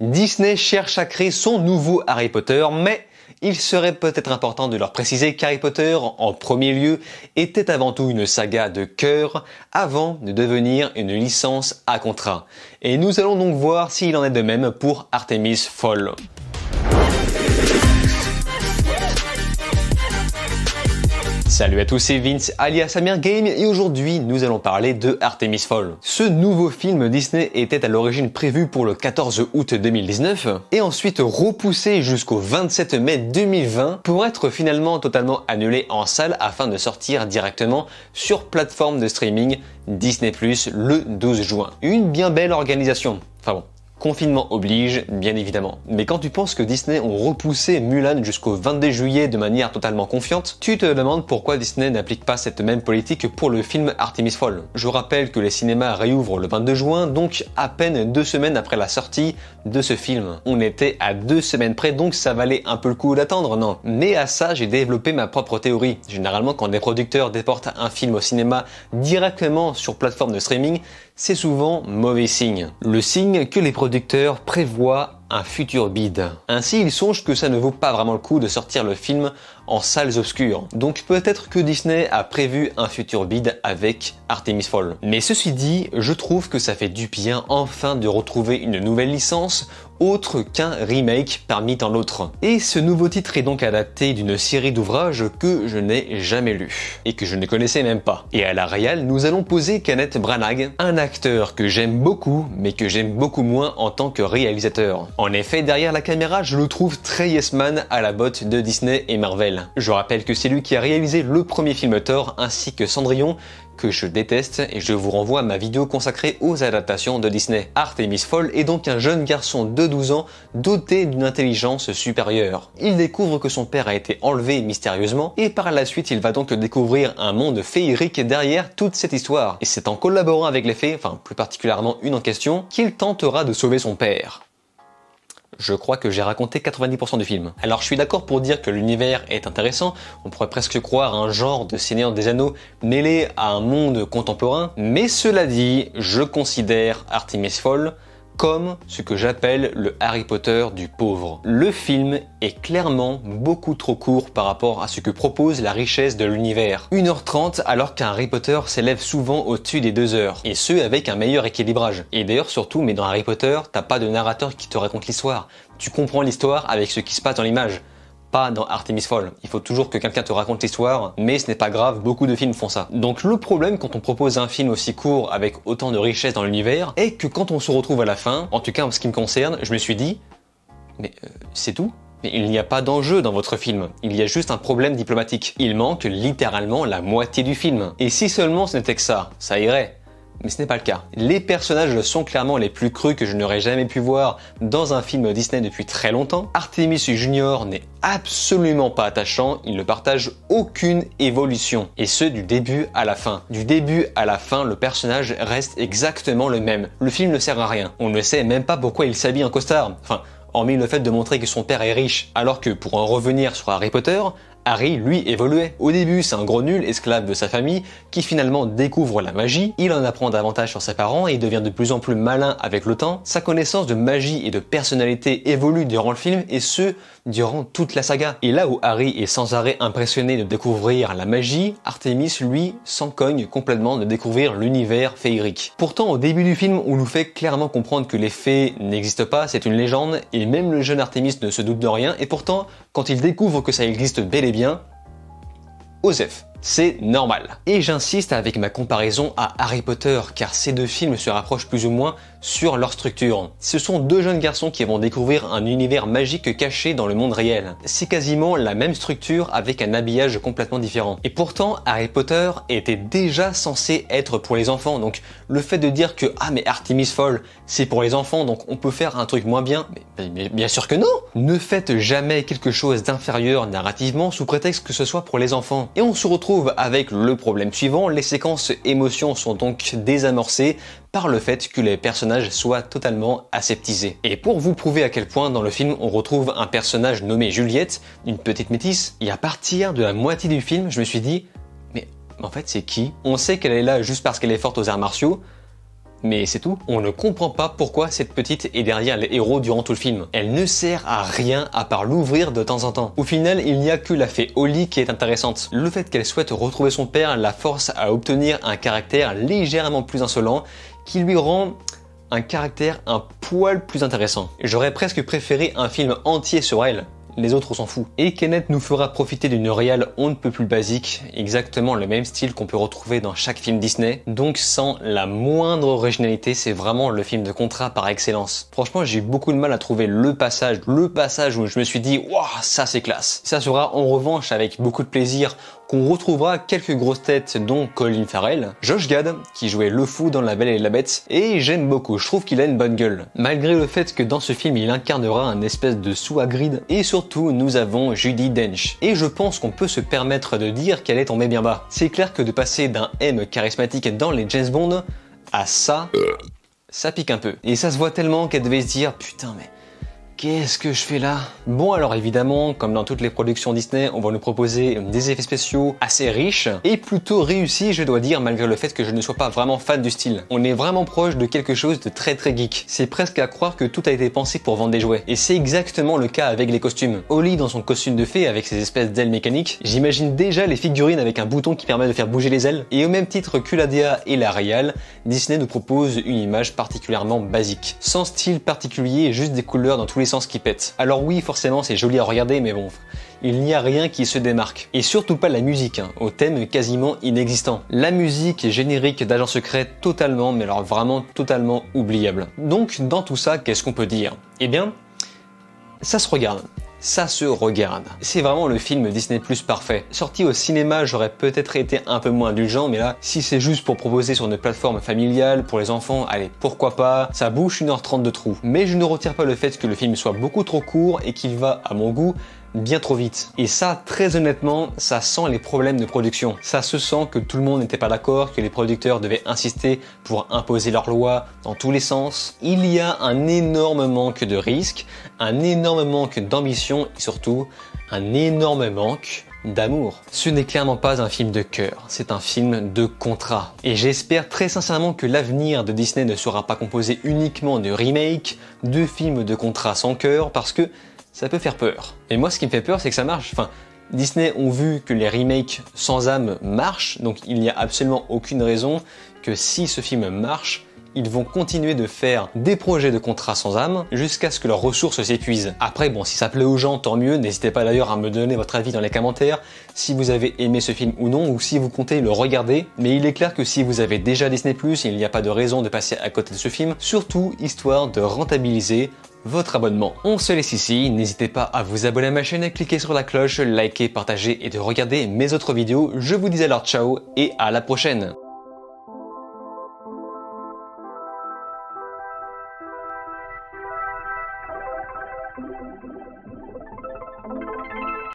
Disney cherche à créer son nouveau Harry Potter, mais il serait peut-être important de leur préciser qu'Harry Potter, en premier lieu, était avant tout une saga de cœur avant de devenir une licence à contrat. Et nous allons donc voir s'il en est de même pour Artemis Fowl. Salut à tous, c'est Vince alias Amir Game et aujourd'hui nous allons parler de Artemis Fall. Ce nouveau film Disney était à l'origine prévu pour le 14 août 2019 et ensuite repoussé jusqu'au 27 mai 2020 pour être finalement totalement annulé en salle afin de sortir directement sur plateforme de streaming Disney Plus le 12 juin. Une bien belle organisation. Enfin bon, Confinement oblige, bien évidemment. Mais quand tu penses que Disney ont repoussé Mulan jusqu'au 22 juillet de manière totalement confiante, tu te demandes pourquoi Disney n'applique pas cette même politique pour le film Artemis Fall. Je rappelle que les cinémas réouvrent le 22 juin, donc à peine deux semaines après la sortie de ce film. On était à deux semaines près, donc ça valait un peu le coup d'attendre, non? Mais à ça, j'ai développé ma propre théorie. Généralement, quand des producteurs déportent un film au cinéma directement sur plateforme de streaming, c'est souvent mauvais signe. Le signe que les producteurs prévoient un futur bid. Ainsi, ils songent que ça ne vaut pas vraiment le coup de sortir le film en salles obscures. Donc peut-être que Disney a prévu un futur bid avec Artemis Fall. Mais ceci dit, je trouve que ça fait du bien enfin de retrouver une nouvelle licence autre qu'un remake parmi tant d'autres. Et ce nouveau titre est donc adapté d'une série d'ouvrages que je n'ai jamais lu et que je ne connaissais même pas. Et à la réal, nous allons poser Kenneth Branagh, un acteur que j'aime beaucoup mais que j'aime beaucoup moins en tant que réalisateur. En effet, derrière la caméra, je le trouve très yes man à la botte de Disney et Marvel. Je rappelle que c'est lui qui a réalisé le premier film Thor ainsi que Cendrillon que je déteste et je vous renvoie à ma vidéo consacrée aux adaptations de Disney. Artemis Fall est donc un jeune garçon de 12 ans doté d'une intelligence supérieure. Il découvre que son père a été enlevé mystérieusement et par la suite il va donc découvrir un monde féerique derrière toute cette histoire. Et c'est en collaborant avec les fées, enfin plus particulièrement une en question, qu'il tentera de sauver son père je crois que j'ai raconté 90% du film. Alors je suis d'accord pour dire que l'univers est intéressant, on pourrait presque croire un genre de Seigneur des Anneaux mêlé à un monde contemporain, mais cela dit, je considère Artemis Fall comme ce que j'appelle le Harry Potter du pauvre. Le film est clairement beaucoup trop court par rapport à ce que propose la richesse de l'univers. 1h30 alors qu'un Harry Potter s'élève souvent au-dessus des 2 heures, et ce avec un meilleur équilibrage. Et d'ailleurs surtout, mais dans Harry Potter, t'as pas de narrateur qui te raconte l'histoire. Tu comprends l'histoire avec ce qui se passe dans l'image pas dans Artemis Fall. Il faut toujours que quelqu'un te raconte l'histoire, mais ce n'est pas grave, beaucoup de films font ça. Donc le problème quand on propose un film aussi court avec autant de richesse dans l'univers, est que quand on se retrouve à la fin, en tout cas en ce qui me concerne, je me suis dit, mais euh, c'est tout mais il n'y a pas d'enjeu dans votre film, il y a juste un problème diplomatique. Il manque littéralement la moitié du film. Et si seulement ce n'était que ça, ça irait mais ce n'est pas le cas. Les personnages sont clairement les plus crus que je n'aurais jamais pu voir dans un film Disney depuis très longtemps. Artemis Junior n'est absolument pas attachant, il ne partage aucune évolution, et ce du début à la fin. Du début à la fin, le personnage reste exactement le même. Le film ne sert à rien. On ne sait même pas pourquoi il s'habille en costard. Enfin, hormis le fait de montrer que son père est riche, alors que pour en revenir sur Harry Potter, Harry, lui, évoluait. Au début, c'est un gros nul, esclave de sa famille, qui finalement découvre la magie, il en apprend davantage sur ses parents et devient de plus en plus malin avec le temps. Sa connaissance de magie et de personnalité évolue durant le film, et ce, durant toute la saga. Et là où Harry est sans arrêt impressionné de découvrir la magie, Artemis, lui, s'en cogne complètement de découvrir l'univers féerique. Pourtant, au début du film, on nous fait clairement comprendre que les fées n'existent pas, c'est une légende, et même le jeune Artemis ne se doute de rien, et pourtant, quand il découvre que ça existe bel et bien, Osef c'est normal. Et j'insiste avec ma comparaison à Harry Potter, car ces deux films se rapprochent plus ou moins sur leur structure. Ce sont deux jeunes garçons qui vont découvrir un univers magique caché dans le monde réel. C'est quasiment la même structure avec un habillage complètement différent. Et pourtant, Harry Potter était déjà censé être pour les enfants, donc le fait de dire que ah mais Artemis Fall c'est pour les enfants, donc on peut faire un truc moins bien, mais, bien sûr que non Ne faites jamais quelque chose d'inférieur narrativement sous prétexte que ce soit pour les enfants. Et on se retrouve avec le problème suivant, les séquences émotions sont donc désamorcées par le fait que les personnages soient totalement aseptisés. Et pour vous prouver à quel point dans le film on retrouve un personnage nommé Juliette, une petite métisse, et à partir de la moitié du film, je me suis dit, mais en fait c'est qui? On sait qu'elle est là juste parce qu'elle est forte aux arts martiaux, mais c'est tout. On ne comprend pas pourquoi cette petite est derrière les héros durant tout le film. Elle ne sert à rien à part l'ouvrir de temps en temps. Au final, il n'y a que la fée Holly qui est intéressante. Le fait qu'elle souhaite retrouver son père la force à obtenir un caractère légèrement plus insolent qui lui rend un caractère un poil plus intéressant. J'aurais presque préféré un film entier sur elle, les autres on s'en fout. Et Kenneth nous fera profiter d'une réelle on ne peut plus basique, exactement le même style qu'on peut retrouver dans chaque film Disney, donc sans la moindre originalité, c'est vraiment le film de contrat par excellence. Franchement, j'ai eu beaucoup de mal à trouver le passage, le passage où je me suis dit, waouh, ça c'est classe. Ça sera en revanche avec beaucoup de plaisir qu'on retrouvera quelques grosses têtes dont Colin Farrell, Josh Gad qui jouait le fou dans La Belle et la Bête et j'aime beaucoup, je trouve qu'il a une bonne gueule. Malgré le fait que dans ce film il incarnera un espèce de sous grid et surtout nous avons Judy Dench et je pense qu'on peut se permettre de dire qu'elle est tombée bien bas. C'est clair que de passer d'un M charismatique dans les James Bond à ça, ça pique un peu. Et ça se voit tellement qu'elle devait se dire putain mais Qu'est-ce que je fais là? Bon alors évidemment, comme dans toutes les productions Disney, on va nous proposer des effets spéciaux assez riches et plutôt réussis, je dois dire, malgré le fait que je ne sois pas vraiment fan du style. On est vraiment proche de quelque chose de très très geek. C'est presque à croire que tout a été pensé pour vendre des jouets. Et c'est exactement le cas avec les costumes. Holly dans son costume de fée avec ses espèces d'ailes mécaniques, j'imagine déjà les figurines avec un bouton qui permet de faire bouger les ailes. Et au même titre que la DA et la Real, Disney nous propose une image particulièrement basique. Sans style particulier, juste des couleurs dans tous les qui pètent. Alors oui, forcément, c'est joli à regarder, mais bon, il n'y a rien qui se démarque. Et surtout pas la musique, hein, au thème quasiment inexistant. La musique générique d'agent secret totalement, mais alors vraiment totalement oubliable. Donc dans tout ça, qu'est-ce qu'on peut dire? Eh bien, ça se regarde ça se regarde. C'est vraiment le film Disney Plus parfait. Sorti au cinéma, j'aurais peut-être été un peu moins indulgent, mais là, si c'est juste pour proposer sur une plateforme familiale pour les enfants, allez, pourquoi pas, ça bouche 1h30 de trou. Mais je ne retire pas le fait que le film soit beaucoup trop court et qu'il va, à mon goût, bien trop vite. Et ça, très honnêtement, ça sent les problèmes de production. Ça se sent que tout le monde n'était pas d'accord, que les producteurs devaient insister pour imposer leurs lois dans tous les sens. Il y a un énorme manque de risque, un énorme manque d'ambition et surtout un énorme manque d'amour. Ce n'est clairement pas un film de cœur, c'est un film de contrat. Et j'espère très sincèrement que l'avenir de Disney ne sera pas composé uniquement de remakes, de films de contrat sans cœur, parce que ça peut faire peur. Et moi, ce qui me fait peur, c'est que ça marche. Enfin, Disney ont vu que les remakes sans âme marchent, donc il n'y a absolument aucune raison que si ce film marche, ils vont continuer de faire des projets de contrats sans âme jusqu'à ce que leurs ressources s'épuisent. Après, bon, si ça plaît aux gens, tant mieux. N'hésitez pas d'ailleurs à me donner votre avis dans les commentaires si vous avez aimé ce film ou non, ou si vous comptez le regarder. Mais il est clair que si vous avez déjà Disney+, il n'y a pas de raison de passer à côté de ce film, surtout histoire de rentabiliser votre abonnement. On se laisse ici, n'hésitez pas à vous abonner à ma chaîne, à cliquer sur la cloche, liker, partager et de regarder mes autres vidéos. Je vous dis alors ciao et à la prochaine